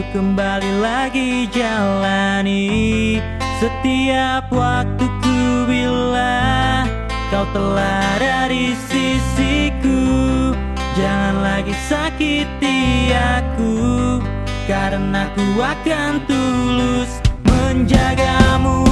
kembali lagi jalani. Setiap waktu ku bila kau telah dari sisiku Jangan lagi sakiti aku Karena ku akan tulus menjagamu